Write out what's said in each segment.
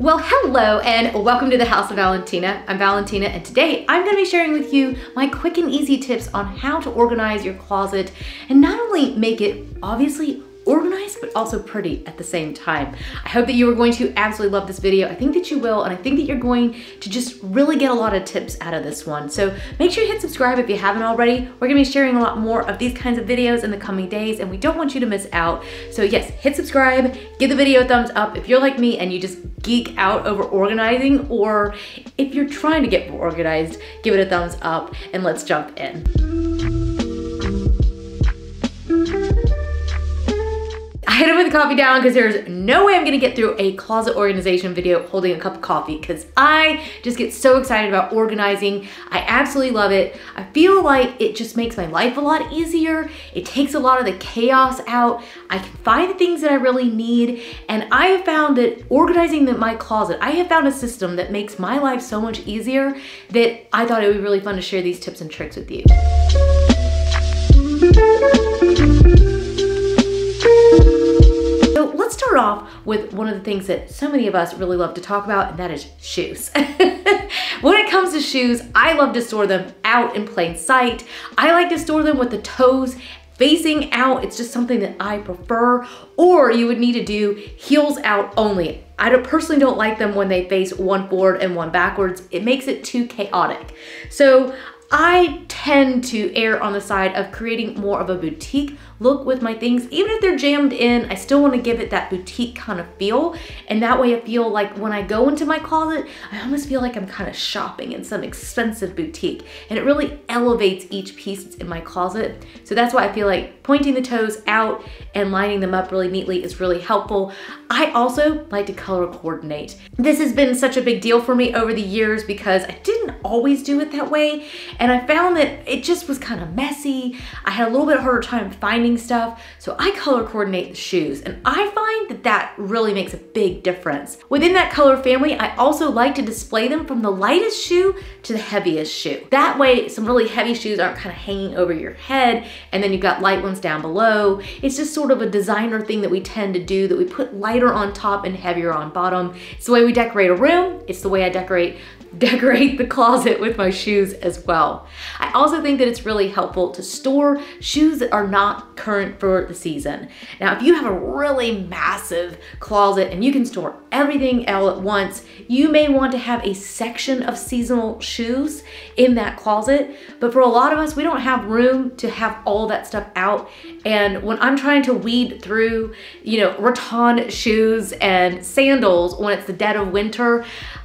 Well, hello and welcome to the House of Valentina. I'm Valentina and today I'm gonna to be sharing with you my quick and easy tips on how to organize your closet and not only make it obviously organized, but also pretty at the same time. I hope that you are going to absolutely love this video. I think that you will, and I think that you're going to just really get a lot of tips out of this one. So make sure you hit subscribe if you haven't already. We're gonna be sharing a lot more of these kinds of videos in the coming days, and we don't want you to miss out. So yes, hit subscribe, give the video a thumbs up if you're like me and you just geek out over organizing, or if you're trying to get more organized, give it a thumbs up, and let's jump in. I had to put the coffee down because there's no way I'm gonna get through a closet organization video holding a cup of coffee because I just get so excited about organizing. I absolutely love it. I feel like it just makes my life a lot easier. It takes a lot of the chaos out. I can find the things that I really need. And I have found that organizing my closet, I have found a system that makes my life so much easier that I thought it would be really fun to share these tips and tricks with you. With one of the things that so many of us really love to talk about, and that is shoes. when it comes to shoes, I love to store them out in plain sight. I like to store them with the toes facing out. It's just something that I prefer. Or you would need to do heels out only. I don't, personally don't like them when they face one forward and one backwards. It makes it too chaotic. So I tend to err on the side of creating more of a boutique look with my things. Even if they're jammed in, I still wanna give it that boutique kind of feel. And that way I feel like when I go into my closet, I almost feel like I'm kind of shopping in some expensive boutique. And it really elevates each piece in my closet. So that's why I feel like pointing the toes out and lining them up really neatly is really helpful. I also like to color coordinate. This has been such a big deal for me over the years because I didn't always do it that way. And I found that it just was kind of messy. I had a little bit harder time finding finding stuff. So I color coordinate the shoes and I find that that really makes a big difference. Within that color family, I also like to display them from the lightest shoe to the heaviest shoe. That way, some really heavy shoes aren't kind of hanging over your head and then you've got light ones down below. It's just sort of a designer thing that we tend to do that we put lighter on top and heavier on bottom. It's the way we decorate a room. It's the way I decorate decorate the closet with my shoes as well. I also think that it's really helpful to store shoes that are not current for the season. Now, if you have a really massive closet and you can store everything all at once, you may want to have a section of seasonal shoes in that closet. But for a lot of us, we don't have room to have all that stuff out. And when I'm trying to weed through, you know, rattan shoes and sandals when it's the dead of winter,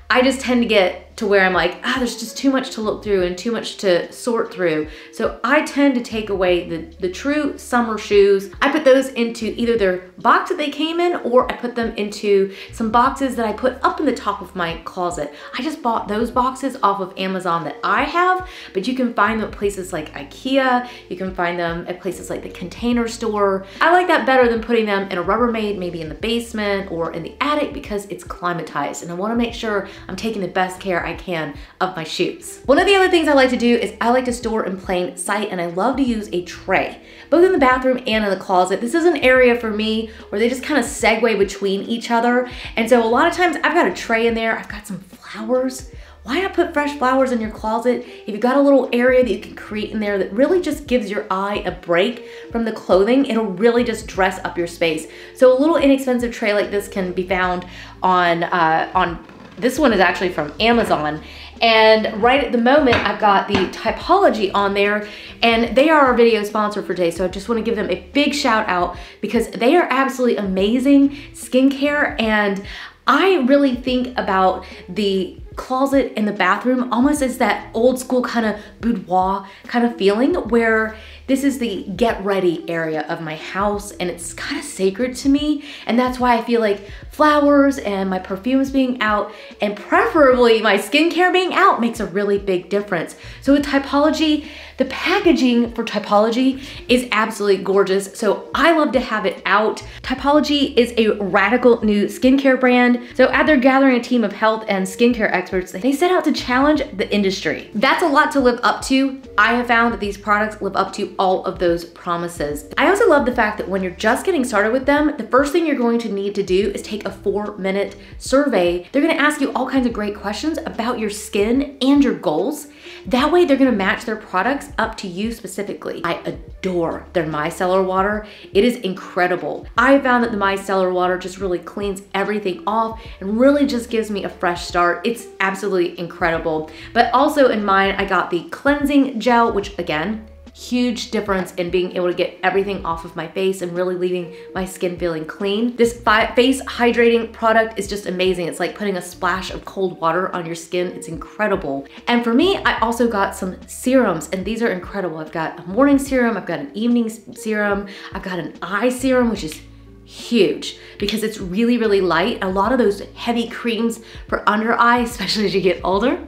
I just tend to get to where I'm like, ah, there's just too much to look through and too much to sort through. So I tend to take away the, the true summer shoes. I put those into either their box that they came in or I put them into some boxes that I put up in the top of my closet. I just bought those boxes off of Amazon that I have, but you can find them at places like Ikea. You can find them at places like the Container Store. I like that better than putting them in a Rubbermaid, maybe in the basement or in the attic because it's climatized and I wanna make sure I'm taking the best care I can of my shoes. One of the other things I like to do is I like to store in plain sight and I love to use a tray, both in the bathroom and in the closet. This is an area for me where they just kind of segue between each other. And so a lot of times I've got a tray in there, I've got some flowers, why not put fresh flowers in your closet if you've got a little area that you can create in there that really just gives your eye a break from the clothing it'll really just dress up your space so a little inexpensive tray like this can be found on uh, on this one is actually from Amazon. And right at the moment, I've got the Typology on there and they are our video sponsor for today. So I just wanna give them a big shout out because they are absolutely amazing skincare. And I really think about the closet in the bathroom almost as that old school kind of boudoir kind of feeling where this is the get ready area of my house and it's kind of sacred to me. And that's why I feel like flowers and my perfumes being out and preferably my skincare being out makes a really big difference. So with Typology, the packaging for Typology is absolutely gorgeous. So I love to have it out. Typology is a radical new skincare brand. So as they're gathering a team of health and skincare experts, they set out to challenge the industry. That's a lot to live up to. I have found that these products live up to all of those promises. I also love the fact that when you're just getting started with them, the first thing you're going to need to do is take a four minute survey. They're gonna ask you all kinds of great questions about your skin and your goals. That way they're gonna match their products up to you specifically. I adore their micellar water. It is incredible. I found that the micellar water just really cleans everything off and really just gives me a fresh start. It's absolutely incredible. But also in mine, I got the cleansing gel, which again, huge difference in being able to get everything off of my face and really leaving my skin feeling clean. This face hydrating product is just amazing. It's like putting a splash of cold water on your skin. It's incredible. And for me, I also got some serums and these are incredible. I've got a morning serum, I've got an evening serum, I've got an eye serum, which is huge because it's really, really light. A lot of those heavy creams for under eye, especially as you get older,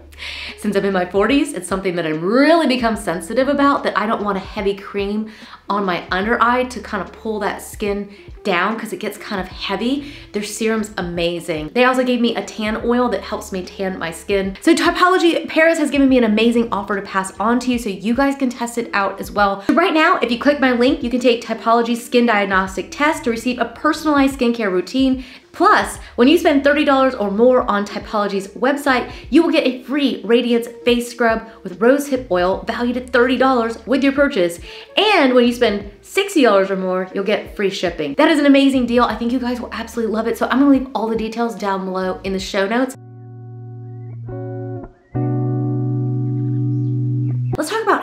since I'm in my 40s, it's something that I'm really become sensitive about that I don't want a heavy cream on my under eye to kind of pull that skin down because it gets kind of heavy. Their serum's amazing. They also gave me a tan oil that helps me tan my skin. So Typology Paris has given me an amazing offer to pass on to you so you guys can test it out as well. Right now, if you click my link, you can take Typology Skin Diagnostic Test to receive a personalized skincare routine Plus, when you spend $30 or more on Typology's website, you will get a free Radiance face scrub with rosehip oil valued at $30 with your purchase. And when you spend $60 or more, you'll get free shipping. That is an amazing deal. I think you guys will absolutely love it. So I'm gonna leave all the details down below in the show notes.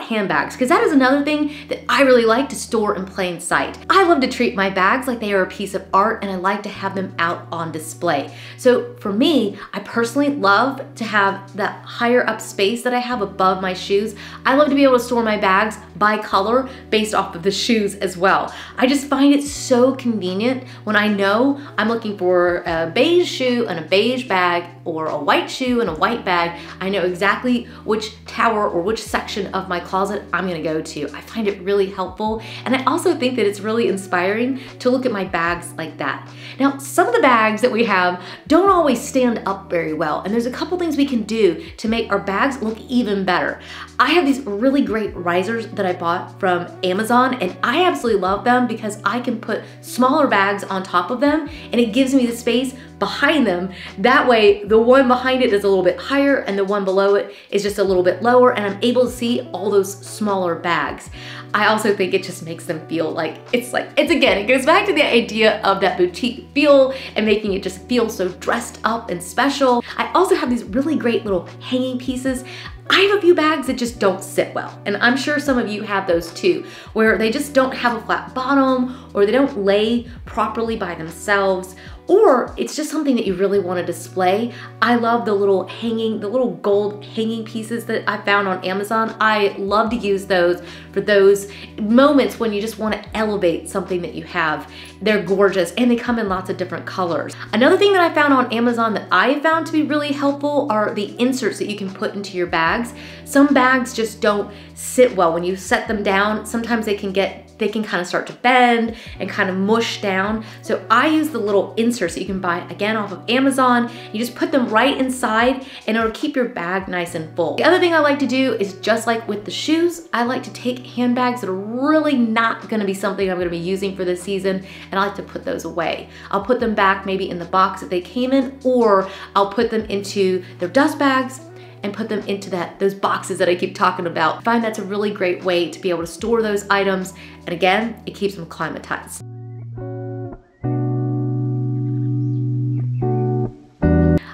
Handbags, because that is another thing that I really like to store in plain sight. I love to treat my bags like they are a piece of art and I like to have them out on display. So for me, I personally love to have that higher up space that I have above my shoes. I love to be able to store my bags by color based off of the shoes as well. I just find it so convenient when I know I'm looking for a beige shoe and a beige bag or a white shoe and a white bag. I know exactly which tower or which section of my closet I'm gonna go to. I find it really helpful. And I also think that it's really inspiring to look at my bags like that. Now, some of the bags that we have don't always stand up very well. And there's a couple things we can do to make our bags look even better. I have these really great risers that I bought from Amazon and I absolutely love them because I can put smaller bags on top of them and it gives me the space behind them. That way, the one behind it is a little bit higher and the one below it is just a little bit lower and I'm able to see all those smaller bags. I also think it just makes them feel like, it's like, it's again, it goes back to the idea of that boutique feel and making it just feel so dressed up and special. I also have these really great little hanging pieces. I have a few bags that just don't sit well, and I'm sure some of you have those too, where they just don't have a flat bottom or they don't lay properly by themselves or it's just something that you really want to display. I love the little hanging, the little gold hanging pieces that I found on Amazon. I love to use those for those moments when you just want to elevate something that you have. They're gorgeous and they come in lots of different colors. Another thing that I found on Amazon that I found to be really helpful are the inserts that you can put into your bags. Some bags just don't sit well. When you set them down, sometimes they can get they can kind of start to bend and kind of mush down. So I use the little inserts that you can buy again off of Amazon. You just put them right inside and it'll keep your bag nice and full. The other thing I like to do is just like with the shoes, I like to take handbags that are really not gonna be something I'm gonna be using for this season and I like to put those away. I'll put them back maybe in the box that they came in or I'll put them into their dust bags and put them into that those boxes that I keep talking about. I find that's a really great way to be able to store those items. And again, it keeps them climatized.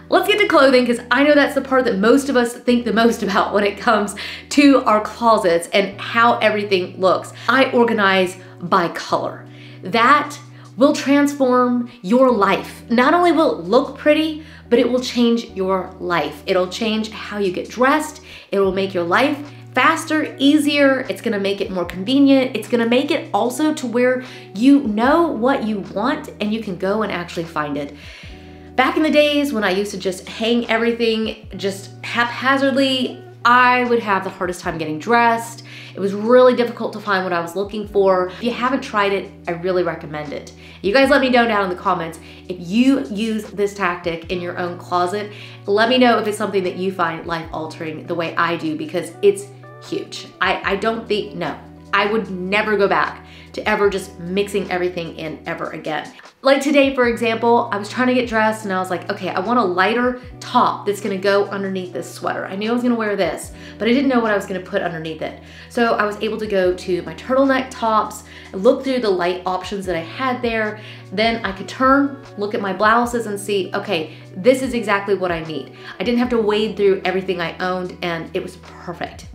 Let's get to clothing because I know that's the part that most of us think the most about when it comes to our closets and how everything looks. I organize by color. That will transform your life. Not only will it look pretty, but it will change your life. It'll change how you get dressed. It will make your life faster, easier. It's gonna make it more convenient. It's gonna make it also to where you know what you want and you can go and actually find it. Back in the days when I used to just hang everything just haphazardly, I would have the hardest time getting dressed. It was really difficult to find what I was looking for. If you haven't tried it, I really recommend it. You guys let me know down in the comments if you use this tactic in your own closet. Let me know if it's something that you find life altering the way I do because it's huge. I, I don't think, no, I would never go back to ever just mixing everything in ever again. Like today, for example, I was trying to get dressed and I was like, okay, I want a lighter top that's gonna go underneath this sweater. I knew I was gonna wear this, but I didn't know what I was gonna put underneath it. So I was able to go to my turtleneck tops, look through the light options that I had there. Then I could turn, look at my blouses and see, okay, this is exactly what I need. I didn't have to wade through everything I owned and it was perfect.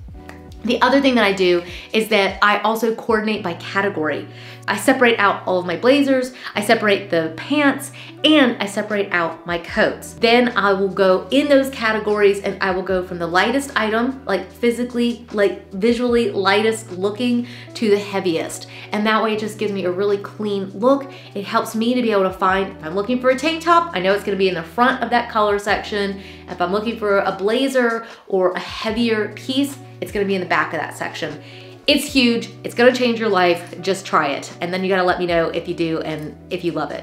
The other thing that I do is that I also coordinate by category. I separate out all of my blazers, I separate the pants, and I separate out my coats. Then I will go in those categories and I will go from the lightest item, like physically, like visually lightest looking, to the heaviest. And that way it just gives me a really clean look. It helps me to be able to find, if I'm looking for a tank top, I know it's gonna be in the front of that color section. If I'm looking for a blazer or a heavier piece, it's gonna be in the back of that section. It's huge, it's gonna change your life, just try it. And then you gotta let me know if you do and if you love it.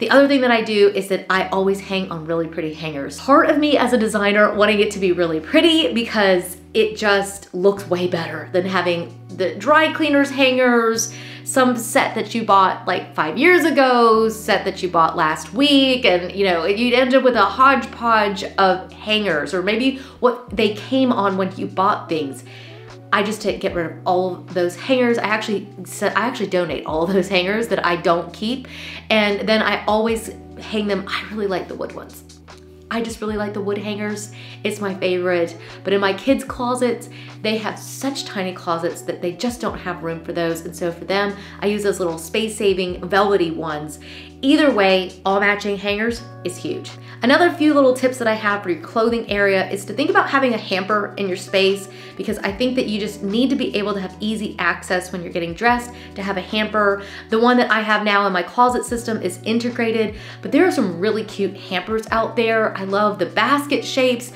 The other thing that I do is that I always hang on really pretty hangers. Part of me as a designer wanting it to be really pretty because it just looks way better than having the dry cleaners hangers, some set that you bought like five years ago, set that you bought last week, and you know, you'd end up with a hodgepodge of hangers or maybe what they came on when you bought things. I just to get rid of all of those hangers. I actually I actually donate all those hangers that I don't keep. And then I always hang them. I really like the wood ones. I just really like the wood hangers. It's my favorite. But in my kids' closets, they have such tiny closets that they just don't have room for those. And so for them, I use those little space-saving velvety ones. Either way, all matching hangers is huge. Another few little tips that I have for your clothing area is to think about having a hamper in your space because I think that you just need to be able to have easy access when you're getting dressed to have a hamper. The one that I have now in my closet system is integrated, but there are some really cute hampers out there. I love the basket shapes.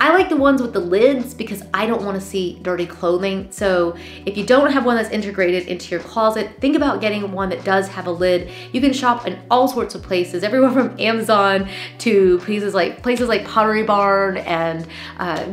I like the ones with the lids because I don't want to see dirty clothing. So if you don't have one that's integrated into your closet, think about getting one that does have a lid. You can shop in all sorts of places, everywhere from Amazon to places like places like Pottery Barn and uh,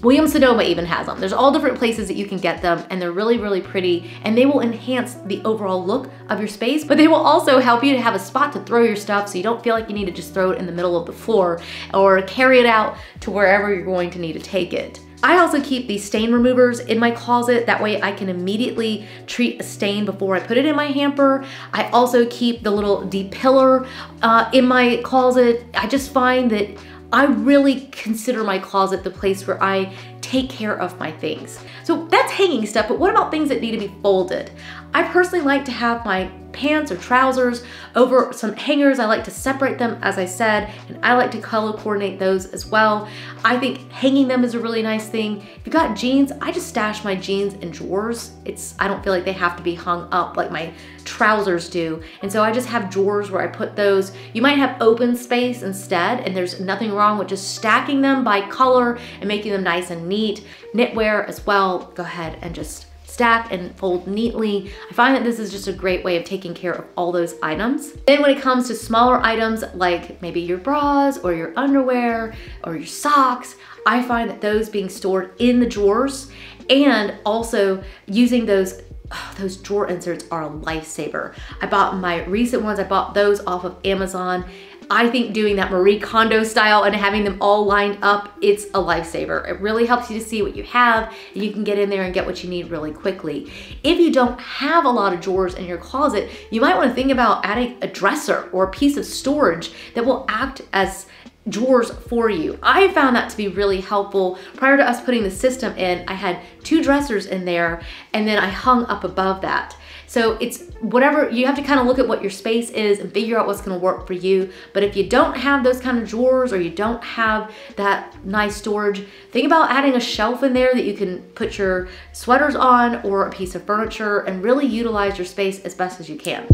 Williams Sonoma even has them. There's all different places that you can get them and they're really, really pretty and they will enhance the overall look of your space, but they will also help you to have a spot to throw your stuff so you don't feel like you need to just throw it in the middle of the floor or carry it out to wherever you're going to need to take it. I also keep these stain removers in my closet. That way I can immediately treat a stain before I put it in my hamper. I also keep the little depiller uh, in my closet. I just find that I really consider my closet the place where I take care of my things. So that's hanging stuff, but what about things that need to be folded? I personally like to have my pants or trousers over some hangers. I like to separate them, as I said, and I like to color coordinate those as well. I think hanging them is a really nice thing. If you got jeans, I just stash my jeans in drawers. It's I don't feel like they have to be hung up like my trousers do. And so I just have drawers where I put those. You might have open space instead, and there's nothing wrong with just stacking them by color and making them nice and neat. Knitwear as well, go ahead and just stack and fold neatly. I find that this is just a great way of taking care of all those items. Then when it comes to smaller items like maybe your bras or your underwear or your socks, I find that those being stored in the drawers and also using those those drawer inserts are a lifesaver. I bought my recent ones, I bought those off of Amazon I think doing that Marie Kondo style and having them all lined up, it's a lifesaver. It really helps you to see what you have and you can get in there and get what you need really quickly. If you don't have a lot of drawers in your closet, you might wanna think about adding a dresser or a piece of storage that will act as drawers for you. I found that to be really helpful. Prior to us putting the system in, I had two dressers in there and then I hung up above that. So it's whatever, you have to kind of look at what your space is and figure out what's gonna work for you. But if you don't have those kind of drawers or you don't have that nice storage, think about adding a shelf in there that you can put your sweaters on or a piece of furniture and really utilize your space as best as you can.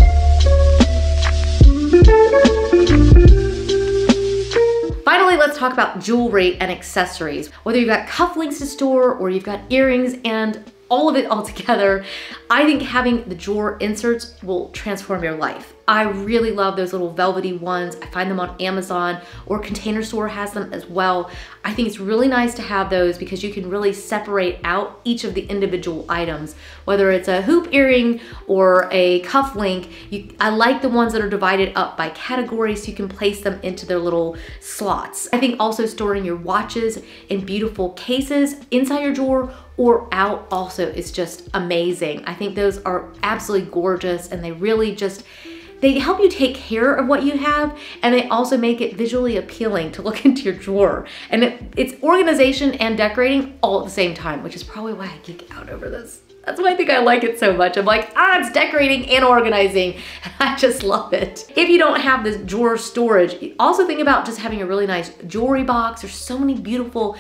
Finally, let's talk about jewelry and accessories. Whether you've got cufflinks to store or you've got earrings and all of it all together, I think having the drawer inserts will transform your life. I really love those little velvety ones. I find them on Amazon or Container Store has them as well. I think it's really nice to have those because you can really separate out each of the individual items, whether it's a hoop earring or a cuff link. You, I like the ones that are divided up by categories so you can place them into their little slots. I think also storing your watches in beautiful cases inside your drawer or out also is just amazing. I think those are absolutely gorgeous and they really just they help you take care of what you have and they also make it visually appealing to look into your drawer. And it, it's organization and decorating all at the same time, which is probably why I geek out over this. That's why I think I like it so much. I'm like, ah, it's decorating and organizing. I just love it. If you don't have this drawer storage, also think about just having a really nice jewelry box. There's so many beautiful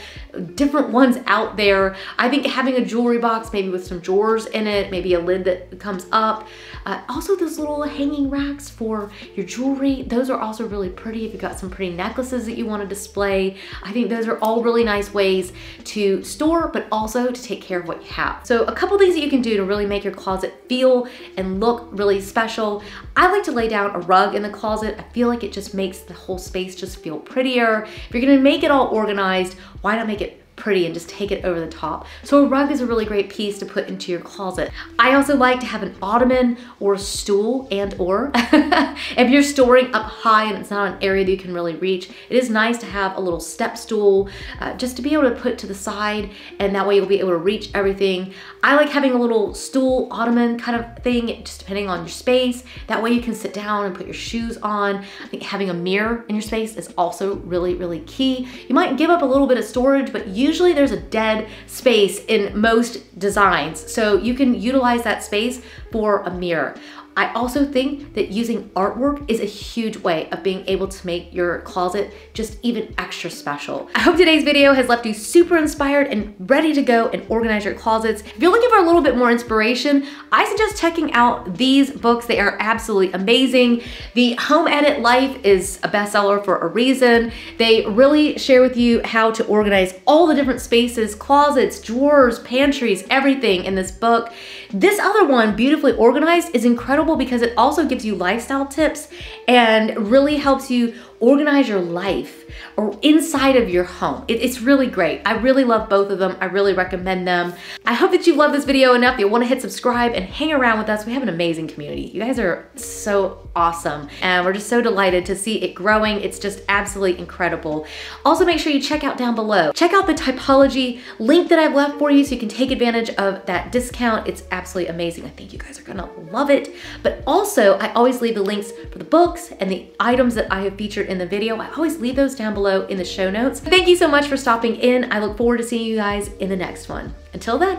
different ones out there. I think having a jewelry box, maybe with some drawers in it, maybe a lid that comes up. Uh, also those little hanging racks for your jewelry. Those are also really pretty if you've got some pretty necklaces that you want to display. I think those are all really nice ways to store, but also to take care of what you have. So a couple things that you can do to really make your closet feel and look really special. I like to lay down a rug in the closet. I feel like it just makes the whole space just feel prettier. If you're gonna make it all organized, why not make it pretty and just take it over the top. So a rug is a really great piece to put into your closet. I also like to have an ottoman or a stool and or if you're storing up high and it's not an area that you can really reach, it is nice to have a little step stool uh, just to be able to put to the side and that way you'll be able to reach everything. I like having a little stool ottoman kind of thing just depending on your space. That way you can sit down and put your shoes on. I think having a mirror in your space is also really, really key. You might give up a little bit of storage, but you usually there's a dead space in most designs. So you can utilize that space for a mirror. I also think that using artwork is a huge way of being able to make your closet just even extra special. I hope today's video has left you super inspired and ready to go and organize your closets. If you're looking for a little bit more inspiration, I suggest checking out these books. They are absolutely amazing. The Home Edit Life is a bestseller for a reason. They really share with you how to organize all the different spaces, closets, drawers, pantries, everything in this book. This other one, Beautifully Organized, is incredible because it also gives you lifestyle tips and really helps you organize your life or inside of your home. It, it's really great. I really love both of them. I really recommend them. I hope that you love this video enough that you want to hit subscribe and hang around with us. We have an amazing community. You guys are so awesome and we're just so delighted to see it growing. It's just absolutely incredible. Also make sure you check out down below. Check out the typology link that I've left for you so you can take advantage of that discount. It's absolutely amazing. I think you guys are gonna love it. But also I always leave the links for the books and the items that I have featured in the video. I always leave those down below in the show notes. Thank you so much for stopping in. I look forward to seeing you guys in the next one. Until then,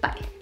bye.